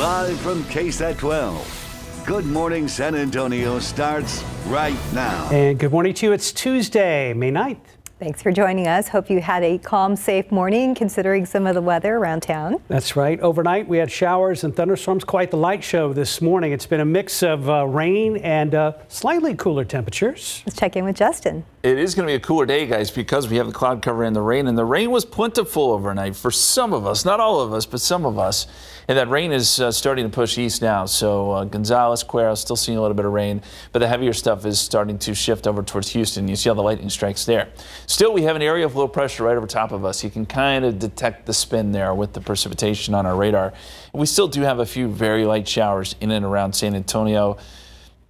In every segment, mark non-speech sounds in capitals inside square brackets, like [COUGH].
Live from KSAT 12. Good Morning San Antonio starts right now. And good morning to you. It's Tuesday, May 9th. Thanks for joining us. Hope you had a calm, safe morning considering some of the weather around town. That's right. Overnight, we had showers and thunderstorms. Quite the light show this morning. It's been a mix of uh, rain and uh, slightly cooler temperatures. Let's check in with Justin. It is going to be a cooler day, guys, because we have the cloud cover and the rain. And the rain was plentiful overnight for some of us, not all of us, but some of us. And that rain is uh, starting to push east now. So uh, Gonzales, Cuero, still seeing a little bit of rain, but the heavier stuff is starting to shift over towards Houston. You see all the lightning strikes there. Still, we have an area of low pressure right over top of us. You can kind of detect the spin there with the precipitation on our radar. We still do have a few very light showers in and around San Antonio.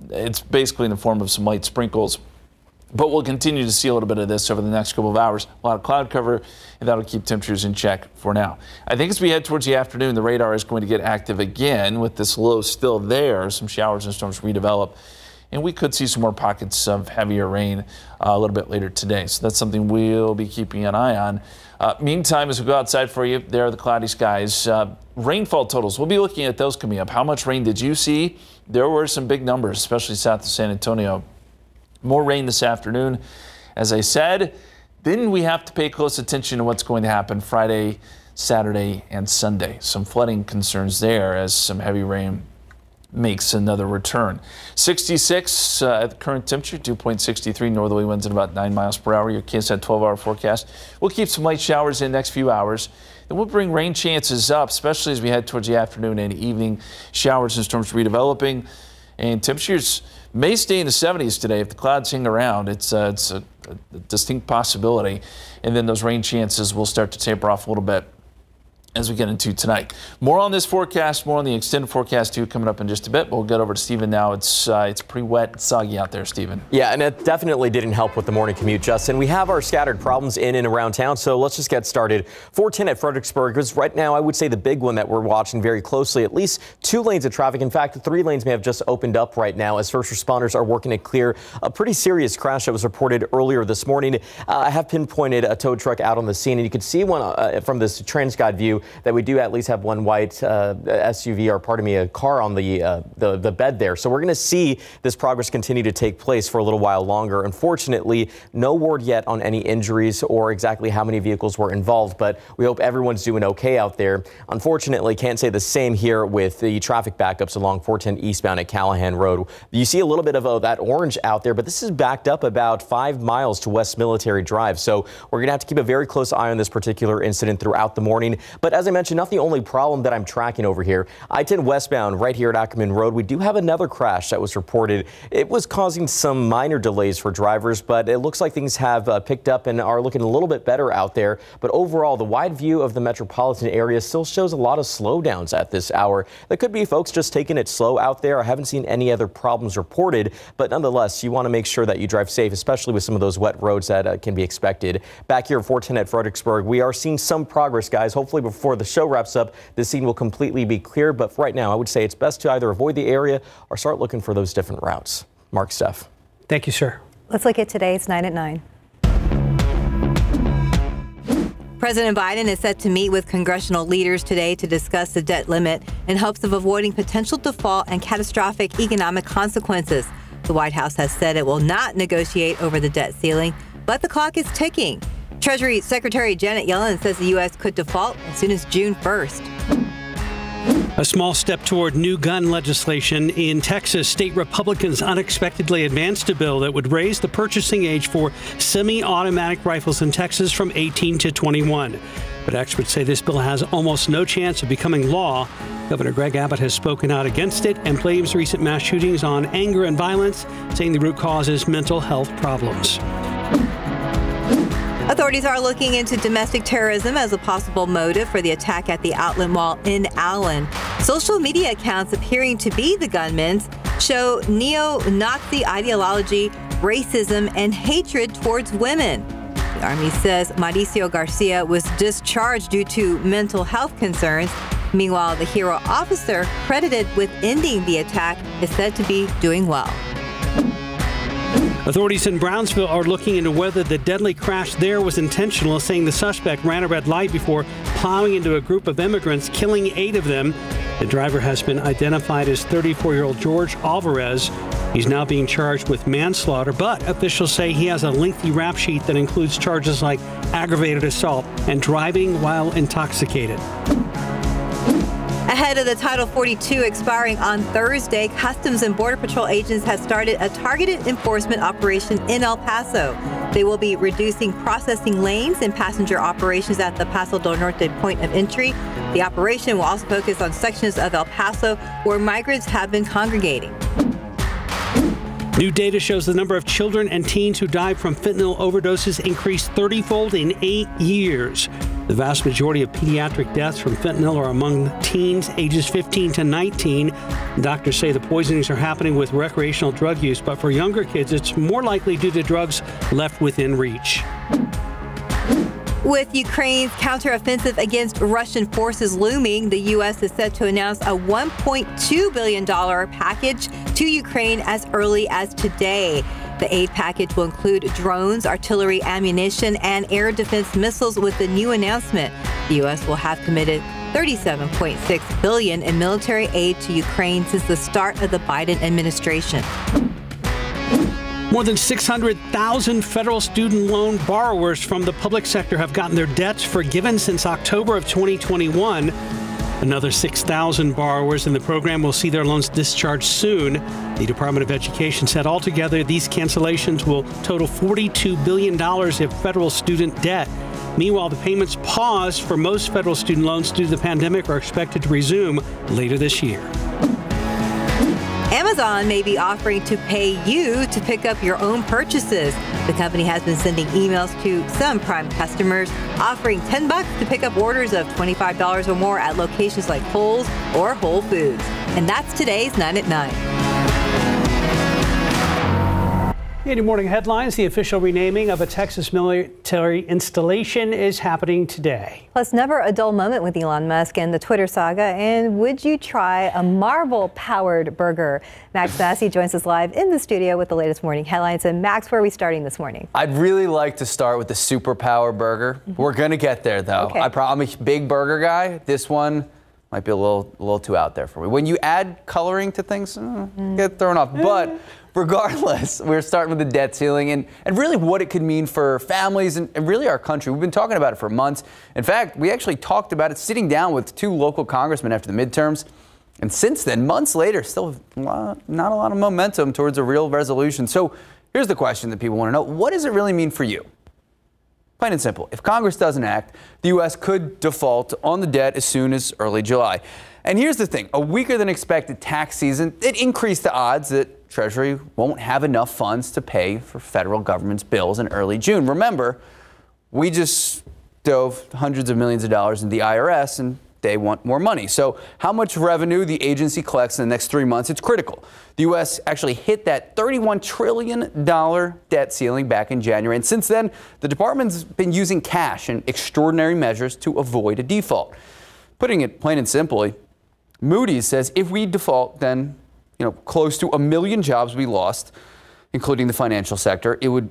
It's basically in the form of some light sprinkles. But we'll continue to see a little bit of this over the next couple of hours. A lot of cloud cover, and that'll keep temperatures in check for now. I think as we head towards the afternoon, the radar is going to get active again with this low still there. Some showers and storms redevelop. And we could see some more pockets of heavier rain uh, a little bit later today. So that's something we'll be keeping an eye on. Uh, meantime, as we go outside for you, there are the cloudy skies. Uh, rainfall totals, we'll be looking at those coming up. How much rain did you see? There were some big numbers, especially south of San Antonio. More rain this afternoon. As I said, then we have to pay close attention to what's going to happen Friday, Saturday, and Sunday. Some flooding concerns there as some heavy rain makes another return. 66 uh, at the current temperature, 2.63 northerly winds at about 9 miles per hour. Your KSAT 12 hour forecast. We'll keep some light showers in the next few hours. Then we'll bring rain chances up, especially as we head towards the afternoon and evening. Showers and storms redeveloping. And temperatures may stay in the 70s today if the clouds hang around. It's, uh, it's a, a distinct possibility. And then those rain chances will start to taper off a little bit as we get into tonight. More on this forecast, more on the extended forecast too, coming up in just a bit. But we'll get over to Stephen now. It's uh, it's pretty wet, soggy out there, Stephen. Yeah, and it definitely didn't help with the morning commute, Justin. We have our scattered problems in and around town, so let's just get started. 410 at Fredericksburg is right now, I would say, the big one that we're watching very closely. At least two lanes of traffic. In fact, three lanes may have just opened up right now as first responders are working to clear a pretty serious crash that was reported earlier this morning. Uh, I have pinpointed a tow truck out on the scene, and you can see one uh, from this TransGuide view that we do at least have one white uh, SUV, or pardon me, a car on the, uh, the, the bed there. So we're going to see this progress continue to take place for a little while longer. Unfortunately, no word yet on any injuries or exactly how many vehicles were involved, but we hope everyone's doing okay out there. Unfortunately, can't say the same here with the traffic backups along 410 eastbound at Callahan Road. You see a little bit of uh, that orange out there, but this is backed up about five miles to West Military Drive. So we're going to have to keep a very close eye on this particular incident throughout the morning. But as I mentioned, not the only problem that I'm tracking over here. I-10 westbound right here at Ackerman Road, we do have another crash that was reported. It was causing some minor delays for drivers, but it looks like things have uh, picked up and are looking a little bit better out there. But overall, the wide view of the metropolitan area still shows a lot of slowdowns at this hour. That could be folks just taking it slow out there. I haven't seen any other problems reported, but nonetheless, you want to make sure that you drive safe, especially with some of those wet roads that uh, can be expected. Back here at 410 at Fredericksburg, we are seeing some progress, guys. Hopefully before the show wraps up, the scene will completely be clear. But right now, I would say it's best to either avoid the area or start looking for those different routes. Mark Steph. Thank you, sir. Let's look at today's 9 at 9. President Biden is set to meet with congressional leaders today to discuss the debt limit in hopes of avoiding potential default and catastrophic economic consequences. The White House has said it will not negotiate over the debt ceiling, but the clock is ticking. Treasury Secretary Janet Yellen says the U.S. could default as soon as June 1st. A small step toward new gun legislation in Texas. State Republicans unexpectedly advanced a bill that would raise the purchasing age for semi automatic rifles in Texas from 18 to 21. But experts say this bill has almost no chance of becoming law. Governor Greg Abbott has spoken out against it and blames recent mass shootings on anger and violence, saying the root cause is mental health problems. Authorities are looking into domestic terrorism as a possible motive for the attack at the Outlet Mall in Allen. Social media accounts appearing to be the gunman's show neo Nazi ideology, racism, and hatred towards women. The Army says Mauricio Garcia was discharged due to mental health concerns. Meanwhile, the hero officer credited with ending the attack is said to be doing well. Authorities in Brownsville are looking into whether the deadly crash there was intentional, saying the suspect ran a red light before plowing into a group of immigrants, killing eight of them. The driver has been identified as 34 year old George Alvarez. He's now being charged with manslaughter, but officials say he has a lengthy rap sheet that includes charges like aggravated assault and driving while intoxicated. Ahead of the Title 42 expiring on Thursday, Customs and Border Patrol agents have started a targeted enforcement operation in El Paso. They will be reducing processing lanes and passenger operations at the Paso del Norte point of entry. The operation will also focus on sections of El Paso where migrants have been congregating. New data shows the number of children and teens who died from fentanyl overdoses increased 30 fold in eight years. The vast majority of pediatric deaths from fentanyl are among teens ages 15 to 19. Doctors say the poisonings are happening with recreational drug use, but for younger kids, it's more likely due to drugs left within reach. With Ukraine's counteroffensive against Russian forces looming, the U.S. is set to announce a $1.2 billion package to Ukraine as early as today. The aid package will include drones, artillery, ammunition, and air defense missiles with the new announcement. The U.S. will have committed 37.6 billion in military aid to Ukraine since the start of the Biden administration. More than 600,000 federal student loan borrowers from the public sector have gotten their debts forgiven since October of 2021. Another 6,000 borrowers in the program will see their loans discharged soon. The Department of Education said altogether these cancellations will total $42 billion of federal student debt. Meanwhile, the payments paused for most federal student loans due to the pandemic are expected to resume later this year. Amazon may be offering to pay you to pick up your own purchases. The company has been sending emails to some Prime customers offering 10 bucks to pick up orders of $25 or more at locations like Kohl's or Whole Foods. And that's today's 9 at 9. In your morning headlines, the official renaming of a Texas military installation is happening today. Plus, never a dull moment with Elon Musk and the Twitter saga. And would you try a Marvel powered burger? Max Massey joins us live in the studio with the latest morning headlines. And Max, where are we starting this morning? I'd really like to start with the superpower burger. Mm -hmm. We're going to get there, though. Okay. I am a big burger guy. This one might be a little, a little too out there for me. When you add coloring to things, mm, get thrown off. But regardless, we're starting with the debt ceiling and, and really what it could mean for families and, and, really our country. We've been talking about it for months. In fact, we actually talked about it sitting down with two local congressmen after the midterms. And since then, months later, still not a lot of momentum towards a real resolution. So here's the question that people want to know. What does it really mean for you? Plain and simple. If Congress doesn't act, the U.S. could default on the debt as soon as early July. And here's the thing. A weaker than expected tax season, it increased the odds that Treasury won't have enough funds to pay for federal government's bills in early June. Remember, we just dove hundreds of millions of dollars in the IRS and they want more money. So, how much revenue the agency collects in the next three months, it's critical. The U.S. actually hit that $31 trillion debt ceiling back in January. And since then, the department's been using cash and extraordinary measures to avoid a default. Putting it plain and simply, Moody's says if we default, then you know, close to a million jobs we lost, including the financial sector. It would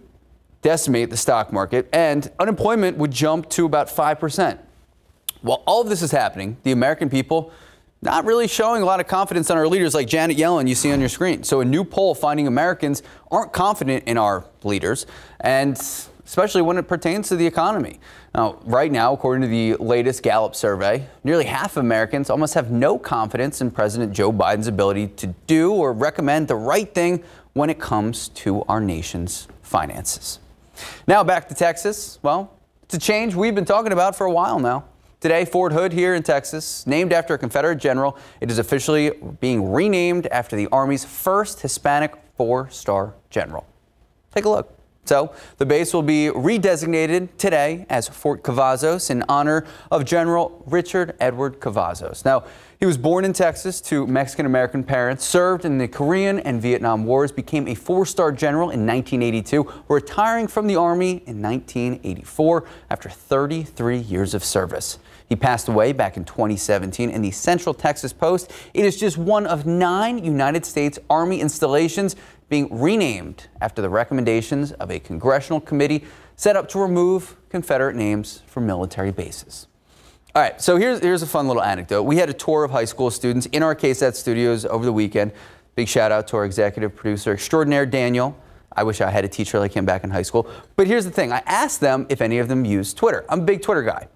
decimate the stock market, and unemployment would jump to about 5%. While all of this is happening, the American people not really showing a lot of confidence in our leaders like Janet Yellen you see on your screen. So a new poll finding Americans aren't confident in our leaders, and especially when it pertains to the economy. Now, right now, according to the latest Gallup survey, nearly half of Americans almost have no confidence in President Joe Biden's ability to do or recommend the right thing when it comes to our nation's finances. Now, back to Texas. Well, it's a change we've been talking about for a while now. Today, Fort Hood here in Texas, named after a Confederate general, it is officially being renamed after the Army's first Hispanic four star general. Take a look. So the base will be redesignated today as Fort Cavazos in honor of General Richard Edward Cavazos. Now, he was born in Texas to Mexican-American parents, served in the Korean and Vietnam Wars, became a four-star general in 1982, retiring from the Army in 1984 after 33 years of service. He passed away back in 2017 in the Central Texas Post. It is just one of nine United States Army installations being renamed after the recommendations of a congressional committee set up to remove Confederate names from military bases. All right, so here's, here's a fun little anecdote. We had a tour of high school students in our KSAT studios over the weekend. Big shout out to our executive producer extraordinaire, Daniel. I wish I had a teacher like him back in high school. But here's the thing I asked them if any of them use Twitter. I'm a big Twitter guy.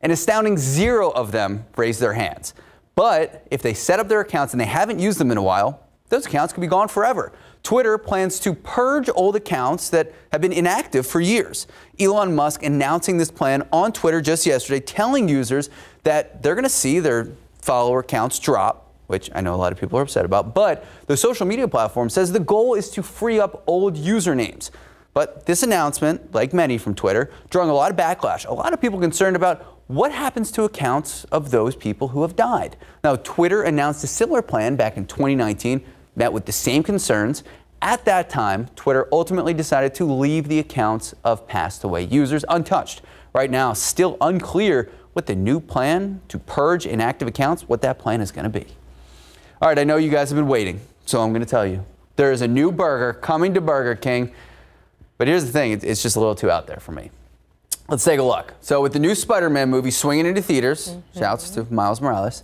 An astounding zero of them raised their hands. But if they set up their accounts and they haven't used them in a while, those accounts could be gone forever. Twitter plans to purge old accounts that have been inactive for years. Elon Musk announcing this plan on Twitter just yesterday, telling users that they're going to see their follower counts drop, which I know a lot of people are upset about. But the social media platform says the goal is to free up old usernames. But this announcement, like many from Twitter, drawing a lot of backlash. A lot of people concerned about what happens to accounts of those people who have died. Now, Twitter announced a similar plan back in 2019 met with the same concerns. At that time, Twitter ultimately decided to leave the accounts of passed away users untouched. Right now, still unclear what the new plan to purge inactive accounts, what that plan is going to be. All right, I know you guys have been waiting, so I'm going to tell you. There is a new burger coming to Burger King, but here's the thing, it's just a little too out there for me. Let's take a look. So with the new Spider-Man movie swinging into theaters, mm -hmm. shouts to Miles Morales,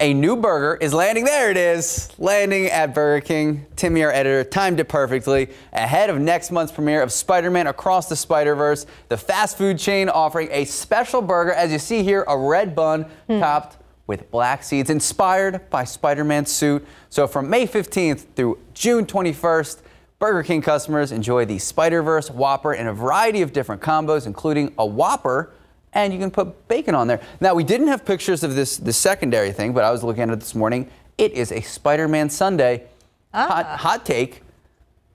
a new burger is landing. There it is, landing at Burger King. Timmy, our editor, timed it perfectly ahead of next month's premiere of Spider-Man Across the Spider-Verse. The fast food chain offering a special burger, as you see here, a red bun mm. topped with black seeds, inspired by Spider-Man's suit. So from May 15th through June 21st, Burger King customers enjoy the Spider-Verse Whopper in a variety of different combos, including a Whopper and you can put bacon on there. Now, we didn't have pictures of this, this secondary thing, but I was looking at it this morning. It is a Spider-Man sundae. Ah. Hot, hot take,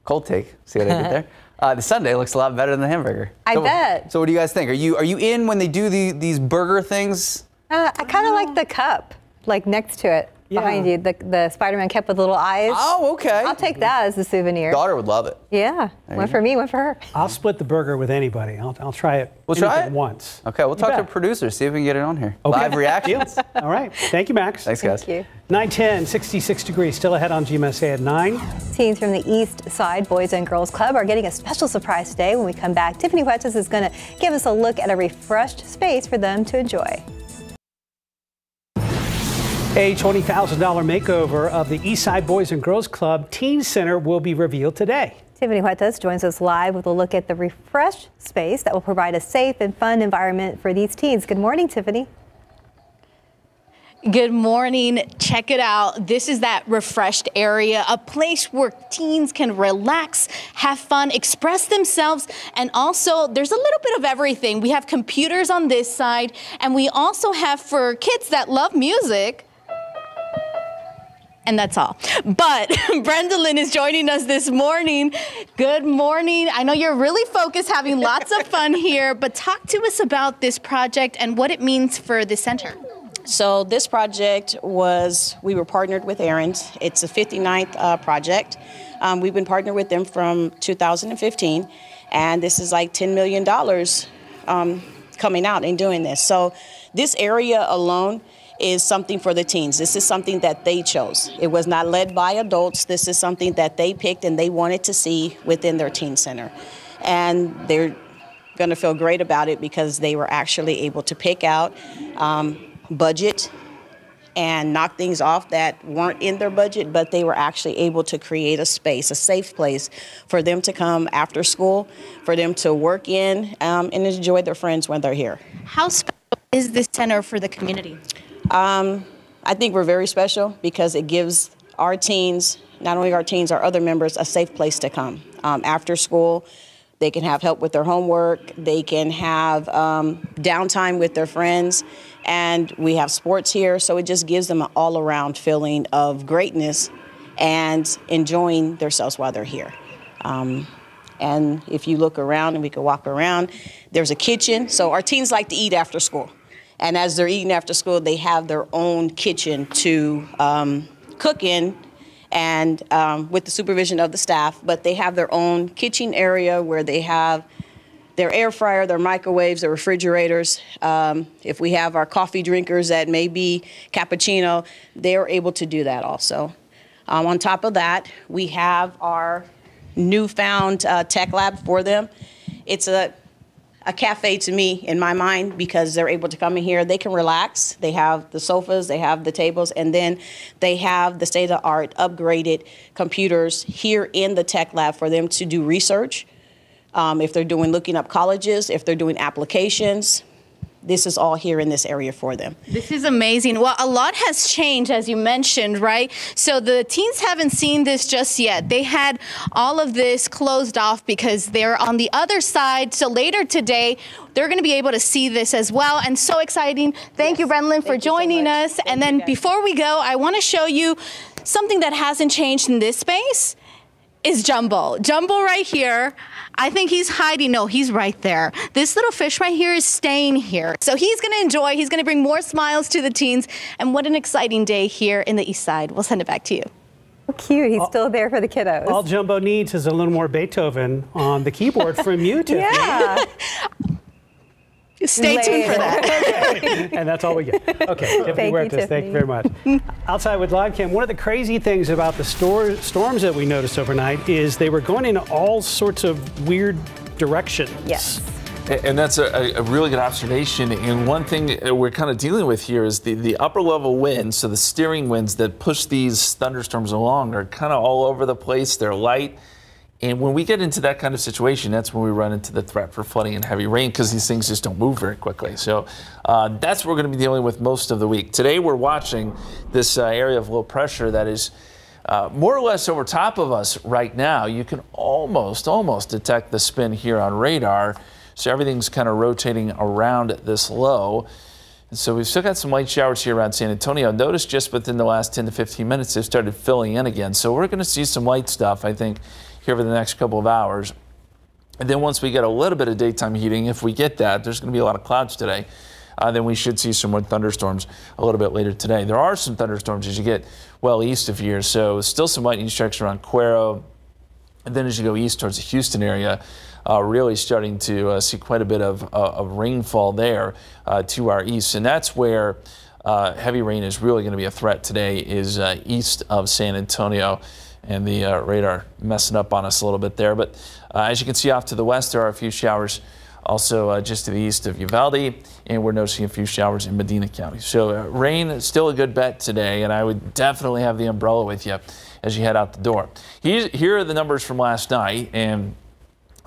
cold take. See what I did there? [LAUGHS] Uh, the sundae looks a lot better than the hamburger. I so, bet. So what do you guys think? Are you are you in when they do the, these burger things? Uh, I kind of like the cup, like next to it yeah. behind you, the, the Spider-Man kept with little eyes. Oh, okay. I'll take that as a souvenir. Daughter would love it. Yeah, there one for me, one for her. I'll split the burger with anybody. I'll, I'll try it. We'll try it once. Okay, we'll you talk bet. to producers, see if we can get it on here. Okay. Live reactions. [LAUGHS] All right. Thank you, Max. Thanks, guys. Thank you. 910, 66 degrees, still ahead on GMSA at 9. Teens from the East Side Boys and Girls Club are getting a special surprise today. When we come back, Tiffany Huertas is going to give us a look at a refreshed space for them to enjoy. A $20,000 makeover of the Eastside Boys and Girls Club Teen Center will be revealed today. Tiffany Huertas joins us live with a look at the refreshed space that will provide a safe and fun environment for these teens. Good morning, Tiffany. Good morning. Check it out. This is that refreshed area, a place where teens can relax, have fun, express themselves, and also there's a little bit of everything. We have computers on this side, and we also have for kids that love music, and that's all. But [LAUGHS] Brenda Lynn is joining us this morning. Good morning. I know you're really focused, having lots of fun here, but talk to us about this project and what it means for the center. So this project was, we were partnered with Aaron's. It's a 59th uh, project. Um, we've been partnered with them from 2015, and this is like $10 million um, coming out and doing this. So this area alone is something for the teens. This is something that they chose. It was not led by adults. This is something that they picked and they wanted to see within their teen center. And they're going to feel great about it because they were actually able to pick out um, budget and knock things off that weren't in their budget, but they were actually able to create a space, a safe place for them to come after school, for them to work in um, and enjoy their friends when they're here. How special is this center for the community? Um, I think we're very special because it gives our teens, not only our teens, our other members, a safe place to come. Um, after school, they can have help with their homework, they can have um, downtime with their friends, and we have sports here, so it just gives them an all around feeling of greatness and enjoying themselves while they're here. Um, and if you look around and we can walk around, there's a kitchen. So our teens like to eat after school. And as they're eating after school, they have their own kitchen to um, cook in and um, with the supervision of the staff, but they have their own kitchen area where they have their air fryer, their microwaves, their refrigerators. Um, if we have our coffee drinkers that may be cappuccino, they're able to do that also. Um, on top of that, we have our newfound uh, tech lab for them. It's a a cafe to me in my mind because they're able to come in here. They can relax. They have the sofas, they have the tables, and then they have the state of the art upgraded computers here in the tech lab for them to do research. Um, if they're doing looking up colleges, if they're doing applications, this is all here in this area for them. This is amazing. Well, a lot has changed, as you mentioned, right? So the teens haven't seen this just yet. They had all of this closed off because they're on the other side. So later today, they're going to be able to see this as well. And so exciting. Thank yes. you, Brenlin, for joining so us. Thank and then before we go, I want to show you something that hasn't changed in this space is Jumbo. Jumbo right here. I think he's hiding. No, he's right there. This little fish right here is staying here. So he's going to enjoy. He's going to bring more smiles to the teens. And what an exciting day here in the East Side. We'll send it back to you. Cute. He's all, still there for the kiddos. All Jumbo needs is a little more Beethoven on the keyboard from you, [LAUGHS] Tiffany. yeah. Stay tuned for that. okay. [LAUGHS] And that's all we get. Okay, [LAUGHS] Tiffany thank Huertas, you, thank you very much. Outside with live cam, one of the crazy things about the store, storms that we noticed overnight is they were going in all sorts of weird directions. Yes. And that's a, a, really good observation. And one thing we're kind of dealing with here is the, the upper level winds, so the steering winds that push these thunderstorms along are kind of all over the place. They're light. And when we get into that kind of situation, that's when we run into the threat for flooding and heavy rain because these things just don't move very quickly. So uh, that's what we're going to be dealing with most of the week. Today, we're watching this uh, area of low pressure that is uh, more or less over top of us right now. You can almost, almost detect the spin here on radar. So everything's kind of rotating around this low. And so we've still got some light showers here around San Antonio. Notice just within the last 10 to 15 minutes, they've started filling in again. So we're going to see some light stuff, I think, here for the next couple of hours. And then once we get a little bit of daytime heating, if we get that, there's going to be a lot of clouds today. Uh, then we should see some more thunderstorms a little bit later today. There are some thunderstorms as you get well east of here, so still some lightning strikes around Cuero. And then as you go east towards the Houston area, uh, really starting to uh, see quite a bit of, uh, of rainfall there uh, to our east. And that's where uh, heavy rain is really going to be a threat today is east of San Antonio and the uh, radar messing up on us a little bit there. But uh, as you can see off to the west, there are a few showers also uh, just to the east of Uvalde, and we're noticing a few showers in Medina County. So uh, rain is still a good bet today, and I would definitely have the umbrella with you as you head out the door. here are the numbers from last night, and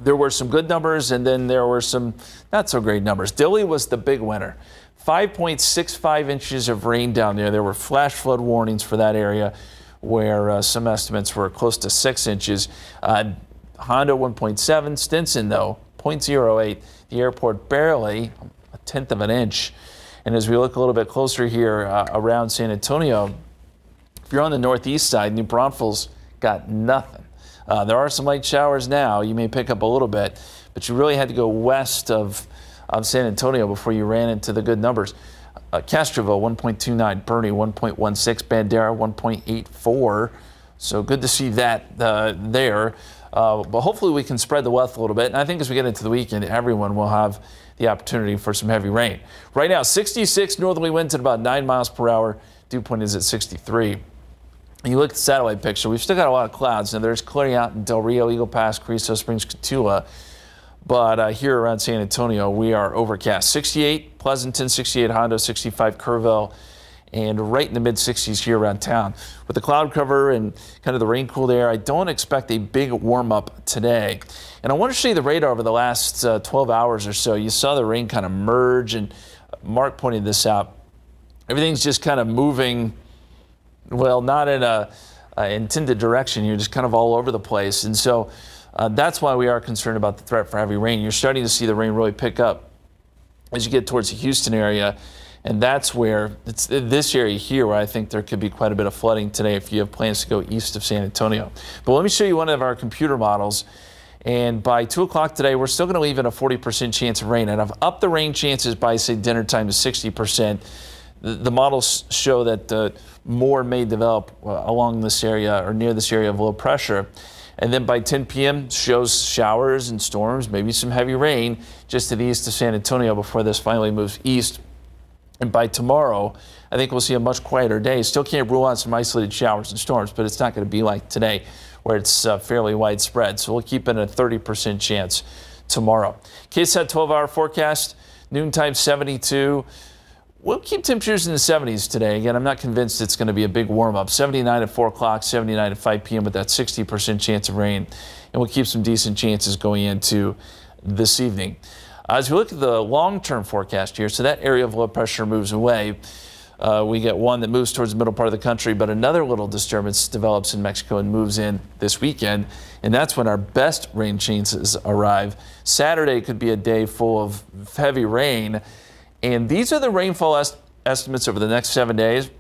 there were some good numbers, and then there were some not so great numbers. Dilly was the big winner. 5.65 inches of rain down there. There were flash flood warnings for that area where uh, some estimates were close to six inches. Uh, Hondo 1.7, Stinson though 0.08. The airport barely a tenth of an inch. And as we look a little bit closer here uh, around San Antonio, if you're on the northeast side, New Braunfels got nothing. Uh, there are some light showers now. You may pick up a little bit, but you really had to go west of, of San Antonio before you ran into the good numbers. Uh, Castroville 1.29, Boerne 1.16, Bandera 1.84. So good to see that uh, there. Uh, but hopefully we can spread the wealth a little bit. And I think as we get into the weekend, everyone will have the opportunity for some heavy rain. Right now, 66 northerly winds at about 9 miles per hour. Dew point is at 63. And you look at the satellite picture, we've still got a lot of clouds. Now there's clearing out in Del Rio, Eagle Pass, Carrizo Springs, Cotulla. But uh, here around San Antonio, we are overcast. 68 Pleasanton, 68 Hondo, 65 Kerrville, and right in the mid 60s here around town. With the cloud cover and kind of the rain cooled air, I don't expect a big warm up today. And I want to show you the radar over the last uh, 12 hours or so. You saw the rain kind of merge, and Mark pointed this out. Everything's just kind of moving, well, not in a, intended direction. You're just kind of all over the place. And so uh, that's why we are concerned about the threat for heavy rain. You're starting to see the rain really pick up as you get towards the Houston area. And that's where it's this area here where I think there could be quite a bit of flooding today if you have plans to go east of San Antonio. But let me show you one of our computer models. And by 2 o'clock today, we're still going to leave in a 40% chance of rain. And I've upped the rain chances by, say, dinner time to 60%. The, the models show that uh, more may develop uh, along this area or near this area of low pressure. And then by 10 p.m., shows showers and storms, maybe some heavy rain just to the east of San Antonio before this finally moves east. And by tomorrow, I think we'll see a much quieter day. Still can't rule out some isolated showers and storms, but it's not going to be like today where it's uh, fairly widespread. So we'll keep it a 30% chance. tomorrow. KSAT 12 hour forecast, noontime 72. We'll keep temperatures in the 70s today. Again, I'm not convinced it's going to be a big warm up. 79 at 4 o'clock, 79 at 5 p.m. with that 60% chance of rain. And we'll keep some decent chances going into this evening. As we look at the long term forecast here, so that area of low pressure moves away. Uh, we get one that moves towards the middle part of the country, but another little disturbance develops in Mexico and moves in this weekend. And that's when our best rain chances arrive. Saturday could be a day full of heavy rain. And these are the rainfall est estimates over the next seven days.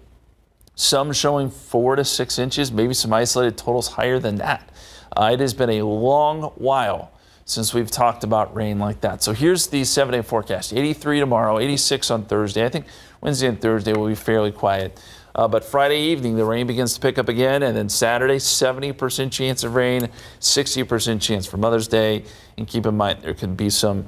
Some showing four to six inches, maybe some isolated totals higher than that. Uh, it has been a long while since we've talked about rain like that. So here's the seven day forecast 83 tomorrow, 86 on Thursday. I think Wednesday and Thursday will be fairly quiet. Uh, but Friday evening, the rain begins to pick up again. And then Saturday, 70% chance of rain, 60% chance for Mother's Day. And keep in mind, there could be some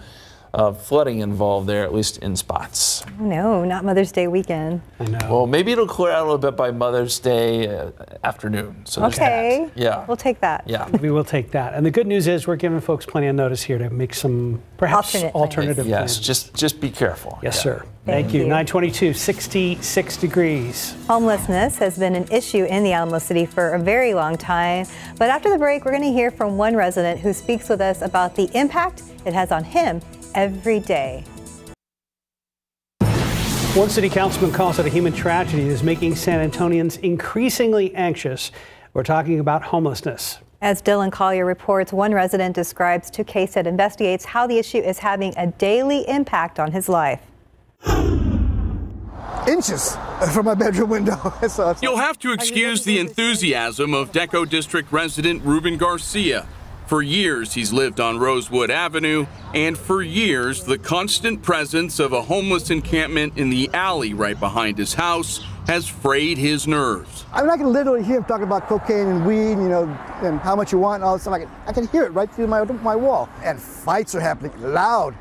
uh, flooding involved there, at least in spots. No, not Mother's Day weekend. I know. Well, maybe it'll clear out a little bit by Mother's Day uh, afternoon. So okay. Yeah. We'll take that. Yeah. [LAUGHS] We will take that. And the good news is we're giving folks plenty of notice here to make some perhaps Alternate alternative Yes, plans. just just be careful. Yes, Yeah. sir. Thank, Thank you. you. 922, 66 degrees. Homelessness has been an issue in the Alamo City for a very long time. But after the break, we're going to hear from one resident who speaks with us about the impact it has on him every day. One city councilman calls it a human tragedy that is making San Antonians increasingly anxious. We're talking about homelessness. As Dillon Collier reports, one resident describes to KSAT investigates how the issue is having a daily impact on his life. inches from my bedroom window. [LAUGHS] so it's You'll have to excuse the enthusiasm of Deco District resident Ruben Garcia. For years, he's lived on Rosewood Avenue, and for years, the constant presence of a homeless encampment in the alley right behind his house has frayed his nerves. I mean, I can literally hear him talking about cocaine and weed, you know, and how much you want and all this stuff. I can, I can hear it right through my, my wall. And fights are happening loud.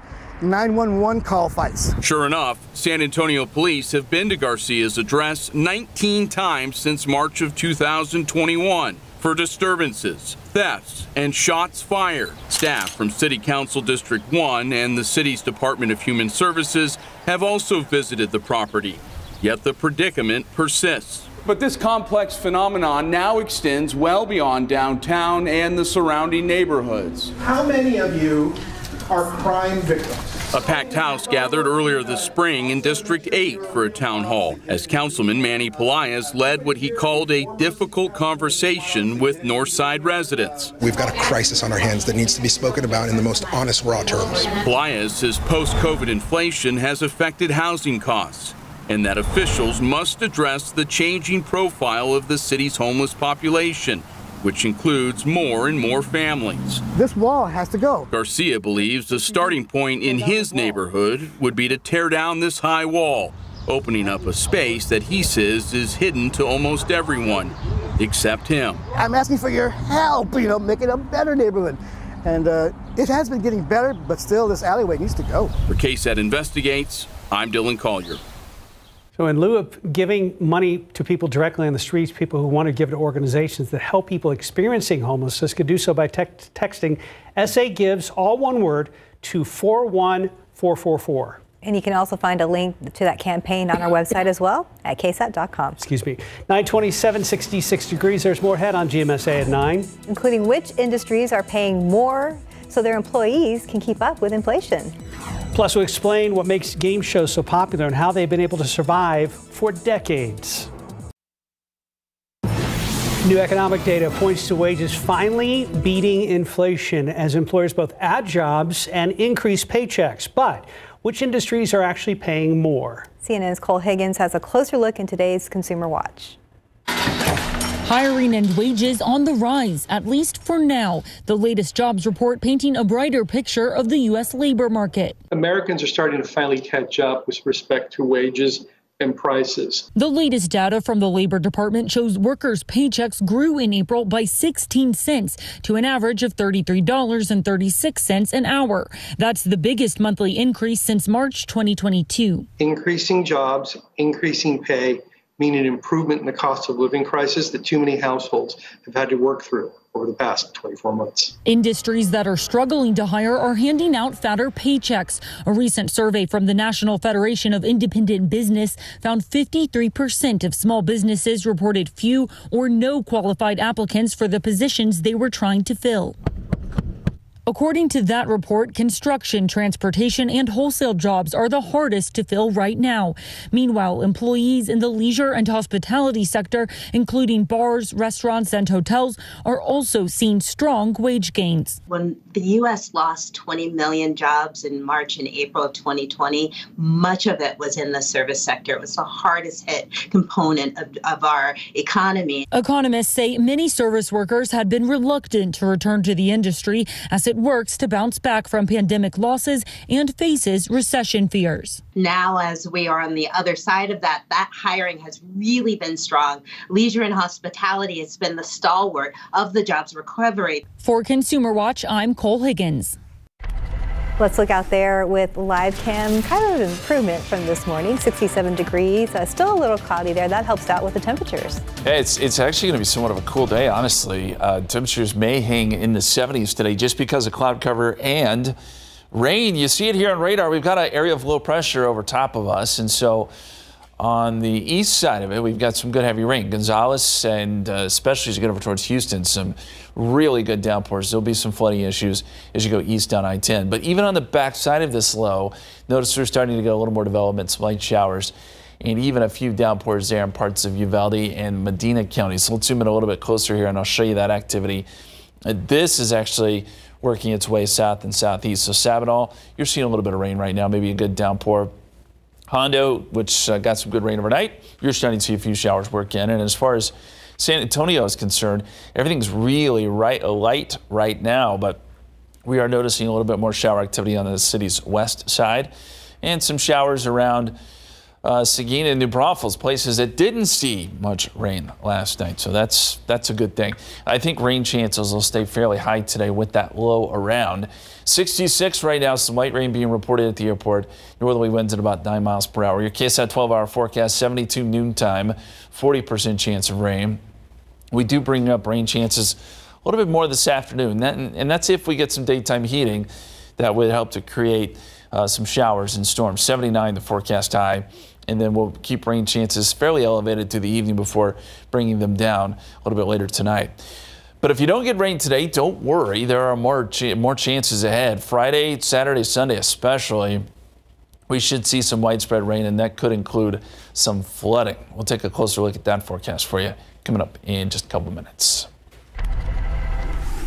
911 call fights. Sure enough, San Antonio police have been to Garcia's address 19 times since March of 2021 for disturbances, thefts, and shots fired. Staff from City Council District 1 and the city's Department of Human Services have also visited the property. Yet the predicament persists. But this complex phenomenon now extends well beyond downtown and the surrounding neighborhoods. How many of you are crime victims? A packed house gathered earlier this spring in District 8 for a town hall as Councilman Manny Pelaez led what he called a difficult conversation with Northside residents. We've got a crisis on our hands that needs to be spoken about in the most honest, raw terms. Pelaez says post COVID inflation has affected housing costs and that officials must address the changing profile of the city's homeless population which includes more and more families. This wall has to go. Garcia believes the starting point in his neighborhood would be to tear down this high wall, opening up a space that he says is hidden to almost everyone except him. I'm asking for your help, you know, making a better neighborhood. And uh, it has been getting better, but still, this alleyway needs to go. For KSAT Investigates, I'm Dillon Collier. So, in lieu of giving money to people directly on the streets, people who want to give to organizations that help people experiencing homelessness could do so by text texting SA Gives, all one word, to 41444. And you can also find a link to that campaign on our website as well at ksat.com. Excuse me. 927, 66 degrees. There's more ahead on GMSA at 9. Including which industries are paying more so their employees can keep up with inflation. Plus, we'll explain what makes game shows so popular and how they've been able to survive for decades. New economic data points to wages finally beating inflation as employers both add jobs and increase paychecks. But which industries are actually paying more? CNN's Cole Higgins has a closer look in today's Consumer Watch. Hiring and wages on the rise, at least for now. The latest jobs report painting a brighter picture of the U.S. labor market. Americans are starting to finally catch up with respect to wages and prices. The latest data from the Labor Department shows workers' paychecks grew in April by 16 cents to an average of $33.36 an hour. That's the biggest monthly increase since March 2022. Increasing jobs, increasing pay, meaning improvement in the cost of living crisis that too many households have had to work through over the past 24 months. Industries that are struggling to hire are handing out fatter paychecks. A recent survey from the National Federation of Independent Business found 53% of small businesses reported few or no qualified applicants for the positions they were trying to fill. According to that report, construction, transportation, and wholesale jobs are the hardest to fill right now. Meanwhile, employees in the leisure and hospitality sector, including bars, restaurants, and hotels, are also seeing strong wage gains. When the U.S. lost 20 million jobs in March and April of 2020, much of it was in the service sector. It was the hardest hit component of, of our economy. Economists say many service workers had been reluctant to return to the industry as it it works to bounce back from pandemic losses and faces recession fears. Now, as we are on the other side of that, that hiring has really been strong. Leisure and hospitality has been the stalwart of the jobs recovery. For Consumer Watch, I'm Cole Higgins. Let's look out there with live cam. Kind of an improvement from this morning, 67 degrees. Uh, still a little cloudy there. That helps out with the temperatures. Yeah, it's, it's actually going to be somewhat of a cool day, honestly. Uh, temperatures may hang in the 70s today just because of cloud cover and rain. You see it here on radar. We've got an area of low pressure over top of us. And so on the east side of it, we've got some good heavy rain. Gonzales and uh, especially as you get over towards Houston, some really good downpours. There'll be some flooding issues as you go east down I-10. But even on the back side of this low, notice we're starting to get a little more development, some light showers, and even a few downpours there in parts of Uvalde and Medina counties. So let's zoom in a little bit closer here, and I'll show you that activity. Uh, this is actually working its way south and southeast. So Sabinal, you're seeing a little bit of rain right now, maybe a good downpour Hondo, which uh, got some good rain overnight, you're starting to see a few showers work in. And as far as San Antonio is concerned, everything's really right light right now, but we are noticing a little bit more shower activity on the city's west side and some showers around uh, Seguin and New Braunfels, places that didn't see much rain last night. So that's that's a good thing. I think rain chances will stay fairly high today with that low around. 66 right now, some light rain being reported at the airport. Northerly winds at about 9 miles per hour. Your KSAT 12 hour forecast, 72 noontime, 40% chance of rain. We do bring up rain chances a little bit more this afternoon, that, and that's if we get some daytime heating that would help to create uh, some showers and storms. 79 the forecast high and then we'll keep rain chances fairly elevated through the evening before bringing them down a little bit later tonight. But if you don't get rain today, don't worry. There are more, ch more chances ahead. Friday, Saturday, Sunday especially, we should see some widespread rain, and that could include some flooding. We'll take a closer look at that forecast for you coming up in just a couple minutes.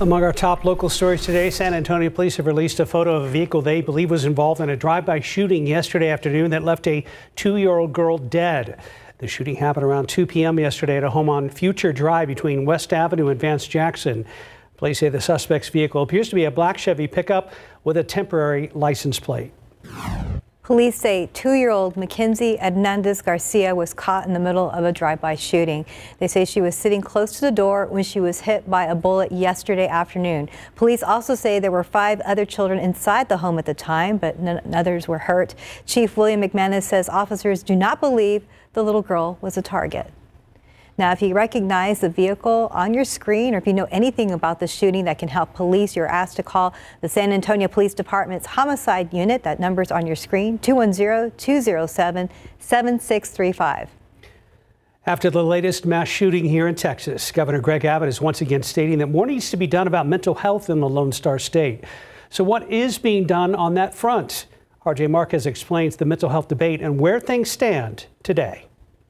Among our top local stories today, San Antonio police have released a photo of a vehicle they believe was involved in a drive-by shooting yesterday afternoon that left a two-year-old girl dead. The shooting happened around 2 p.m. yesterday at a home on Future Drive between West Avenue and Vance Jackson. Police say the suspect's vehicle appears to be a black Chevy pickup with a temporary license plate. Police say two-year-old Mackenzie Hernandez Garcia was caught in the middle of a drive-by shooting. They say she was sitting close to the door when she was hit by a bullet yesterday afternoon. Police also say there were five other children inside the home at the time, but none others were hurt. Chief William McManus says officers do not believe the little girl was a target. Now, if you recognize the vehicle on your screen or if you know anything about the shooting that can help police, you're asked to call the San Antonio Police Department's homicide unit. That number's on your screen, 210-207-7635. After the latest mass shooting here in Texas, Governor Greg Abbott is once again stating that more needs to be done about mental health in the Lone Star State. So what is being done on that front? RJ Marquez explains the mental health debate and where things stand today.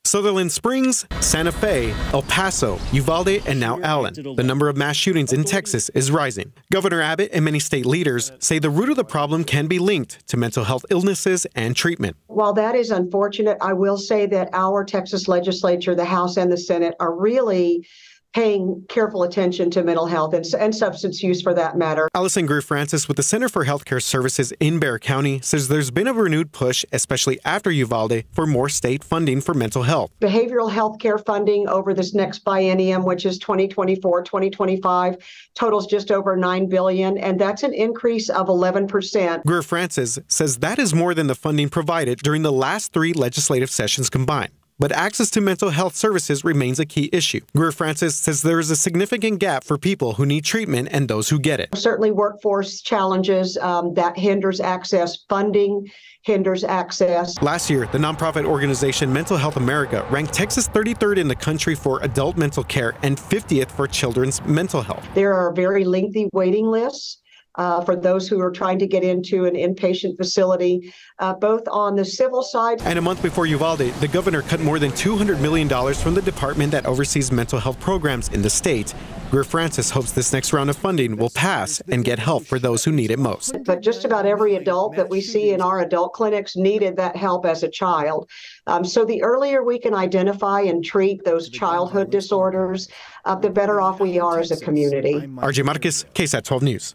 Sutherland Springs, Santa Fe, El Paso, Uvalde, and now Allen. The number of mass shootings in Texas is rising. Governor Abbott and many state leaders say the root of the problem can be linked to mental health illnesses and treatment. While that is unfortunate, I will say that our Texas legislature, the House and the Senate, are really paying careful attention to mental health and, and, substance use for that matter. Allison Greer Francis with the Center for Healthcare Services in Bexar County says there's been a renewed push, especially after Uvalde, for more state funding for mental health. Behavioral health care funding over this next biennium, which is 2024 2025, totals just over 9 billion, and that's an increase of 11%. Greer Francis says that is more than the funding provided during the last three legislative sessions combined. But access to mental health services remains a key issue. Greer Francis says there is a significant gap for people who need treatment and those who get it. Certainly, workforce challenges um, that hinders access, funding hinders access. Last year, the nonprofit organization Mental Health America ranked Texas 33rd in the country for adult mental care and 50th for children's mental health. There are very lengthy waiting lists uh, for those who are trying to get into an inpatient facility, uh, both on the civil side. And a month before Uvalde, the governor cut more than $200 million from the department that oversees mental health programs in the state. Greer Francis hopes this next round of funding will pass and get help for those who need it most. But just about every adult that we see in our adult clinics needed that help as a child. Um, so the earlier we can identify and treat those childhood disorders, uh, the better off we are as a community. RJ Marquez, KSAT 12 News.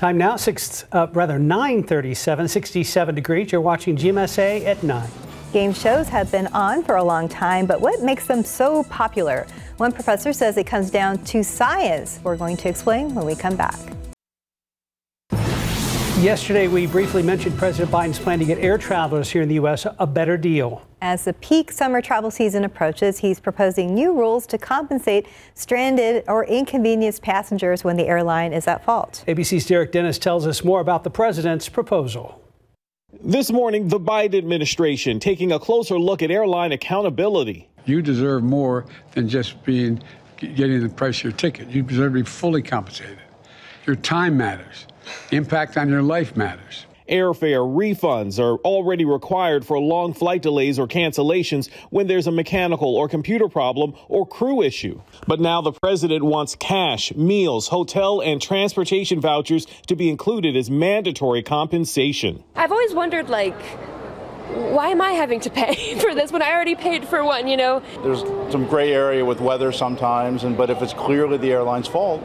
Time now, six, uh, rather 9:37, 67 degrees. You're watching GMSA at 9. Game shows have been on for a long time, but what makes them so popular? One professor says it comes down to science. We're going to explain when we come back. Yesterday, we briefly mentioned President Biden's plan to get air travelers here in the U.S. a better deal. As the peak summer travel season approaches, he's proposing new rules to compensate stranded or inconvenienced passengers when the airline is at fault. ABC's Derek Dennis tells us more about the president's proposal. This morning, the Biden administration taking a closer look at airline accountability. You deserve more than just being getting the price of your ticket. You deserve to be fully compensated. Your time matters. The impact on your life matters. Airfare refunds are already required for long flight delays or cancellations when there's a mechanical or computer problem or crew issue. But now the president wants cash, meals, hotel, and transportation vouchers to be included as mandatory compensation. I've always wondered, like, why am I having to pay [LAUGHS] for this when I already paid for one, you know? There's some gray area with weather sometimes, and but if it's clearly the airline's fault,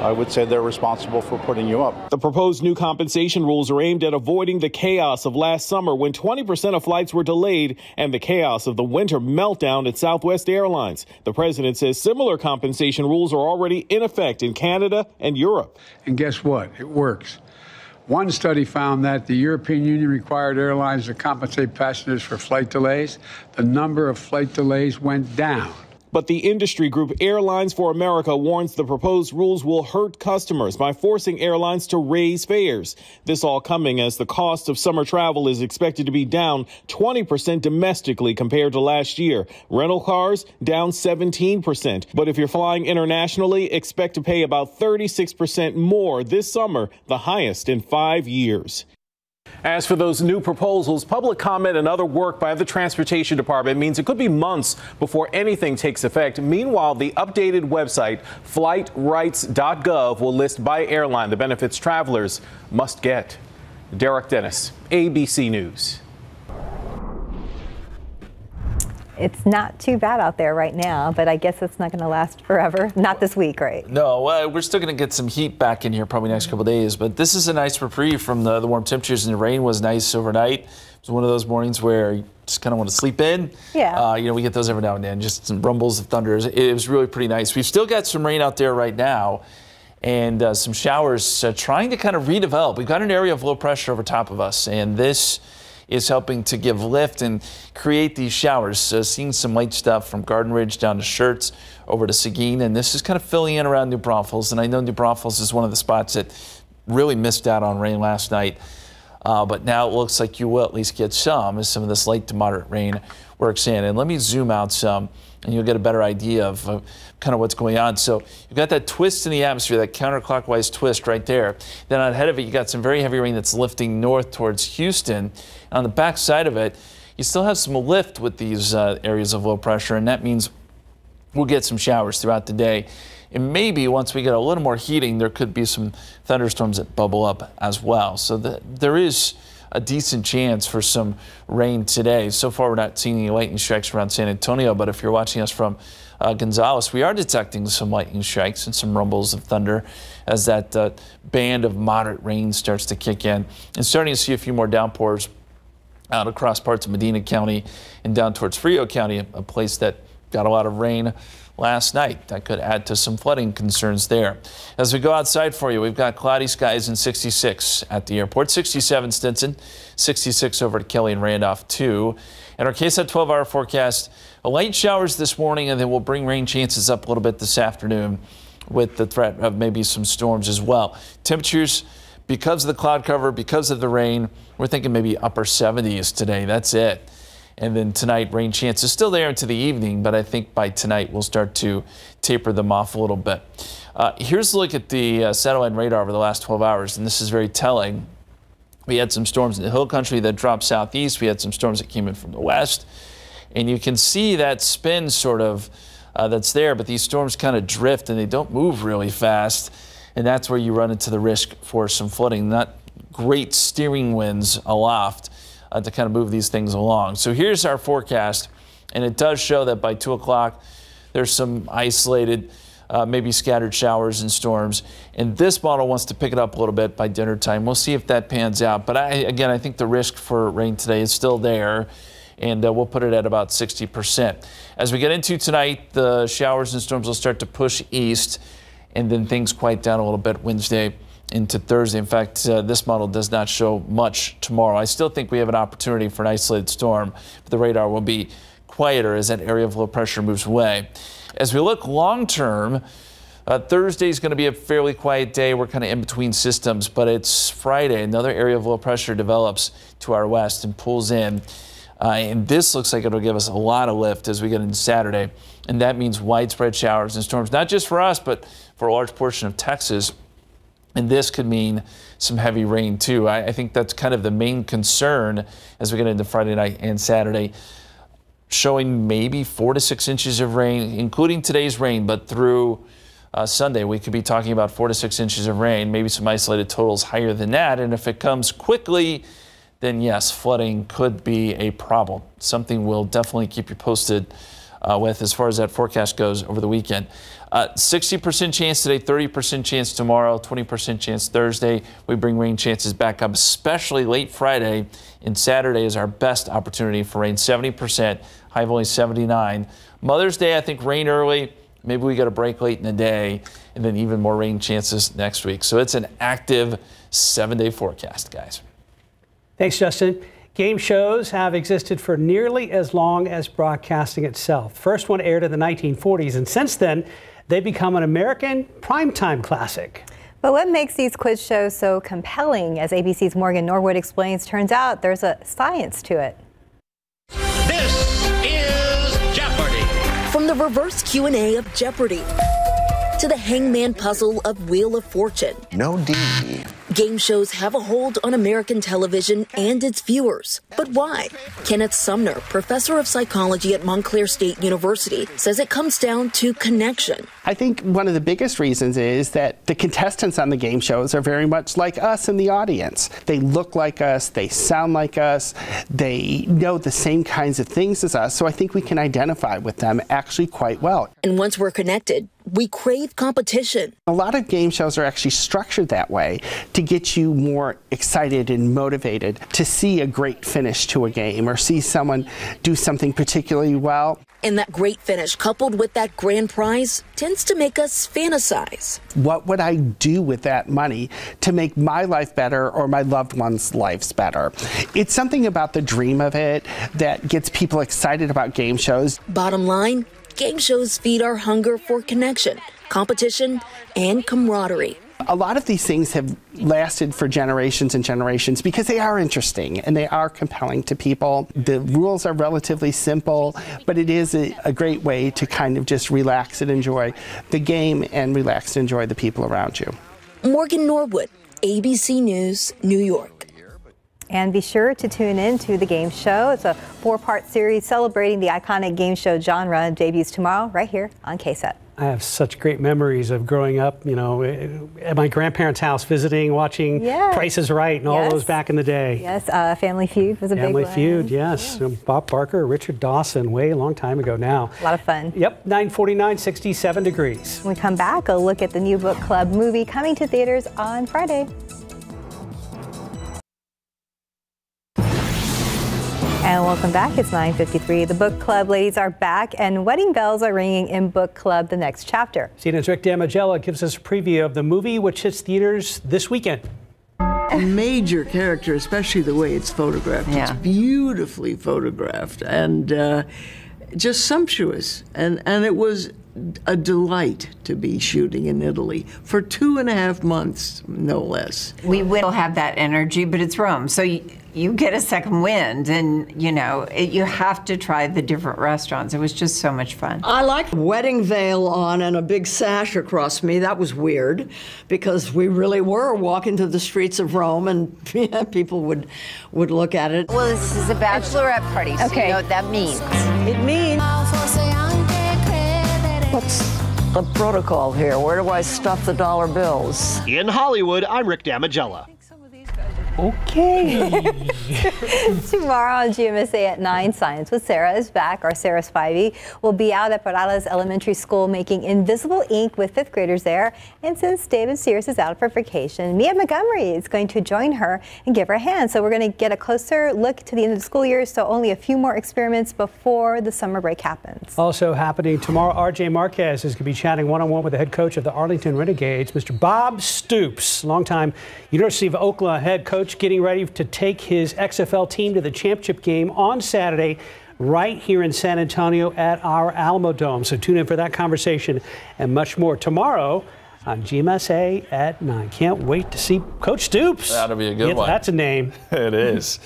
I would say they're responsible for putting you up. The proposed new compensation rules are aimed at avoiding the chaos of last summer when 20% of flights were delayed and the chaos of the winter meltdown at Southwest Airlines. The president says similar compensation rules are already in effect in Canada and Europe. And guess what? It works. One study found that the European Union required airlines to compensate passengers for flight delays. The number of flight delays went down. But the industry group Airlines for America warns the proposed rules will hurt customers by forcing airlines to raise fares. This all coming as the cost of summer travel is expected to be down 20% domestically compared to last year. Rental cars down 17%. But if you're flying internationally, expect to pay about 36% more this summer, the highest in five years. As for those new proposals, public comment and other work by the Transportation Department means it could be months before anything takes effect. Meanwhile, the updated website, flightrights.gov, will list by airline the benefits travelers must get. Derek Dennis, ABC News. It's not too bad out there right now, but I guess it's not going to last forever. [LAUGHS] Not this week, right? No, uh, we're still going to get some heat back in here probably next couple days, but this is a nice reprieve from the, the warm temperatures and the rain was nice overnight. It was one of those mornings where you just kind of want to sleep in. Yeah. Uh, you know, we get those every now and then, just some rumbles of thunder. It was really pretty nice. We've still got some rain out there right now and uh, some showers uh, trying to kind of redevelop. We've got an area of low pressure over top of us, and this is helping to give lift and create these showers. Uh, seeing some light stuff from Garden Ridge down to Schertz over to Seguin, and this is kind of filling in around New Braunfels. And I know New Braunfels is one of the spots that really missed out on rain last night. Uh, but now it looks like you will at least get some as some of this light to moderate rain works in. And let me zoom out some and you'll get a better idea of uh, kind of what's going on. So you've got that twist in the atmosphere, that counterclockwise twist right there. Then ahead of it, you've got some very heavy rain that's lifting north towards Houston. On the back side of it, you still have some lift with these uh, areas of low pressure, and that means we'll get some showers throughout the day. And maybe once we get a little more heating, there could be some thunderstorms that bubble up as well. So the, there is a decent chance for some rain today. So far, we're not seeing any lightning strikes around San Antonio, but if you're watching us from uh, Gonzales, we are detecting some lightning strikes and some rumbles of thunder as that uh, band of moderate rain starts to kick in and starting to see a few more downpours out across parts of Medina County and down towards Frio County, a place that got a lot of rain last night. That could add to some flooding concerns there. As we go outside for you, we've got cloudy skies and 66 at the airport, 67 Stinson, 66 over to Kelly and Randolph, too. And our KSAT 12 hour forecast light showers this morning, and then we'll bring rain chances up a little bit this afternoon with the threat of maybe some storms as well. Temperatures, because of the cloud cover, because of the rain, we're thinking maybe upper 70s today. That's it. And then tonight, rain chances still there into the evening, but I think by tonight we'll start to taper them off a little bit. Uh, here's a look at the uh, satellite radar over the last 12 hours, and this is very telling. We had some storms in the hill country that dropped southeast. We had some storms that came in from the west. And you can see that spin sort of uh, that's there, but these storms kind of drift and they don't move really fast. And that's where you run into the risk for some flooding. Not great steering winds aloft uh, to kind of move these things along. So here's our forecast, and it does show that by 2 o'clock, there's some isolated, uh, maybe scattered showers and storms. And this model wants to pick it up a little bit by dinner time. We'll see if that pans out. But I, again, I think the risk for rain today is still there and uh, we'll put it at about 60%. As we get into tonight, the showers and storms will start to push east, and then things quiet down a little bit Wednesday into Thursday. In fact, uh, this model does not show much tomorrow. I still think we have an opportunity for an isolated storm, but the radar will be quieter as that area of low pressure moves away. As we look long term, uh, Thursday is going to be a fairly quiet day. We're kind of in between systems, but it's Friday. Another area of low pressure develops to our west and pulls in. Uh, and this looks like it'll give us a lot of lift as we get into Saturday. And that means widespread showers and storms, not just for us, but for a large portion of Texas. And this could mean some heavy rain too. I, I, think that's kind of the main concern as we get into Friday night and Saturday, showing maybe four to six inches of rain, including today's rain, but through uh, Sunday we could be talking about four to six inches of rain, maybe some isolated totals higher than that. And if it comes quickly, then yes, flooding could be a problem. Something we'll definitely keep you posted uh, with as far as that forecast goes over the weekend. 60% uh, chance today, 30% chance tomorrow, 20% chance Thursday. We bring rain chances back up, especially late Friday and Saturday is our best opportunity for rain. 70%, high of only 79. Mother's Day, I think rain early. Maybe we get a break late in the day, and then even more rain chances next week. So it's an active seven day forecast, guys. Thanks, Justin. Game shows have existed for nearly as long as broadcasting itself. First one aired in the 1940s, and since then, they've become an American primetime classic. But what makes these quiz shows so compelling, as ABC's Morgan Norwood explains, turns out there's a science to it. This is Jeopardy! From the reverse Q&A of Jeopardy! To the hangman puzzle of Wheel of Fortune. No D. Game shows have a hold on American television and its viewers. But why? Kenneth Sumner, professor of psychology at Montclair State University, says it comes down to connection. I think one of the biggest reasons is that the contestants on the game shows are very much like us in the audience. They look like us, they sound like us, they know the same kinds of things as us, so I think we can identify with them actually quite well. And once we're connected, we crave competition. A lot of game shows are actually structured that way to get you more excited and motivated to see a great finish to a game or see someone do something particularly well. And that great finish, coupled with that grand prize, tends to make us fantasize. What would I do with that money to make my life better or my loved ones' lives better? It's something about the dream of it that gets people excited about game shows. Bottom line, game shows feed our hunger for connection, competition, and camaraderie. A lot of these things have lasted for generations and generations because they are interesting and they are compelling to people. The rules are relatively simple, but it is a, a great way to kind of just relax and enjoy the game and relax and enjoy the people around you. Morgan Norwood, ABC News, New York. And be sure to tune in to the game show. It's a four part series celebrating the iconic game show genre. Debuts tomorrow, right here on KSAT. I have such great memories of growing up, you know, at my grandparents' house, visiting, watching yes. Price is Right and all those back in the day. Yes, uh, Family Feud was a Family big one. Family Feud, yes. Yeah. Bob Barker, Richard Dawson, way a long time ago now. A lot of fun. Yep, 949, 67 degrees. When we come back, a look at the new book club movie coming to theaters on Friday. And welcome back. It's 9:53. The book club ladies are back, and wedding bells are ringing in book club. The next chapter. CNN's Rick Damigella gives us a preview of the movie, which hits theaters this weekend. A major character, especially the way it's photographed. Yeah. It's beautifully photographed and uh, just sumptuous. And, and it was a delight to be shooting in Italy for two and a half months, no less. We will have that energy, but it's Rome. So you, you get a second wind, and you know, it, you have to try the different restaurants. It was just so much fun. I like wedding veil on and a big sash across me. That was weird because we really were walking through the streets of Rome and [LAUGHS] yeah, people would would look at it. Well, this is a bachelorette party, so Okay. you know what that means. It means what's the protocol here? Where do I stuff the dollar bills? In Hollywood, I'm Rick Damigella. Okay. [LAUGHS] Tomorrow on GMSA at 9, Science with Sarah is back. Our Sarah Spivey will be out at Perales Elementary School making invisible ink with fifth graders there. And since David Sears is out for vacation, Mia Montgomery is going to join her and give her a hand. So we're going to get a closer look to the end of the school year. So only a few more experiments before the summer break happens. Also happening tomorrow, RJ Marquez is going to be chatting one-on-one with the head coach of the Arlington Renegades, Mr. Bob Stoops, longtime University of Oklahoma head coach, getting ready to take his XFL team to the championship game on Saturday right here in San Antonio at our Alamodome. So tune in for that conversation and much more tomorrow on GMSA at 9. Can't wait to see Coach Stoops. That'll be a good Yeah, one. That's a name. [LAUGHS] it is.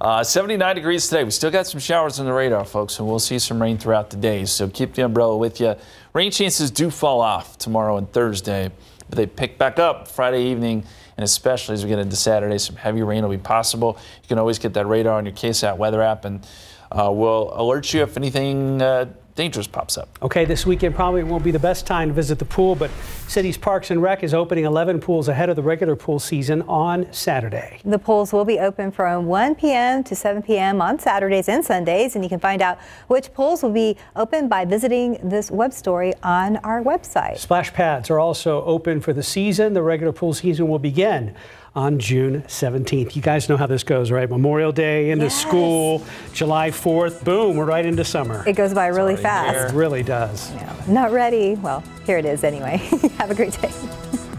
Uh, 79 degrees today. We still got some showers on the radar, folks, and we'll see some rain throughout the day. So keep the umbrella with you. Rain chances do fall off tomorrow and Thursday, but they pick back up Friday evening, and especially as we get into Saturday, some heavy rain will be possible. You can always get that radar on your KSAT weather app, and uh, we'll alert you if anything uh, dangerous pops up. Okay, this weekend probably won't be the best time to visit the pool, but City's Parks and Rec is opening 11 pools ahead of the regular pool season on Saturday. The pools will be open from 1 p.m. to 7 p.m. on Saturdays and Sundays, and you can find out which pools will be open by visiting this web story on our website. Splash pads are also open for the season. The regular pool season will begin on June 17th. You guys know how this goes, right? Memorial Day into school, July 4th, boom, we're right into summer. It goes by really fast. It really does. Not ready. Well, here it is anyway. [LAUGHS] Have a great day. [LAUGHS]